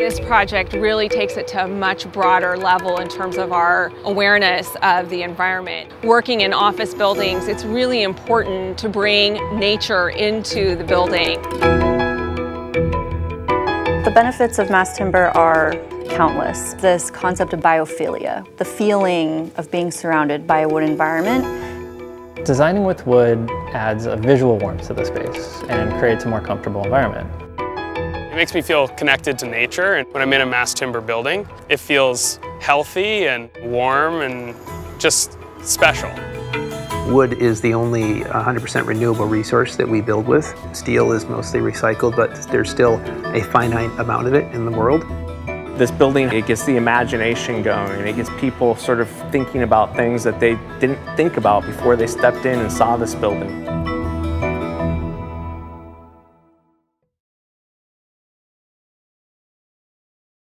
This project really takes it to a much broader level in terms of our awareness of the environment. Working in office buildings, it's really important to bring nature into the building. The benefits of mass timber are countless. This concept of biophilia, the feeling of being surrounded by a wood environment. Designing with wood adds a visual warmth to the space and creates a more comfortable environment. It makes me feel connected to nature and when I'm in a mass timber building, it feels healthy and warm and just special. Wood is the only 100% renewable resource that we build with. Steel is mostly recycled, but there's still a finite amount of it in the world. This building, it gets the imagination going. It gets people sort of thinking about things that they didn't think about before they stepped in and saw this building.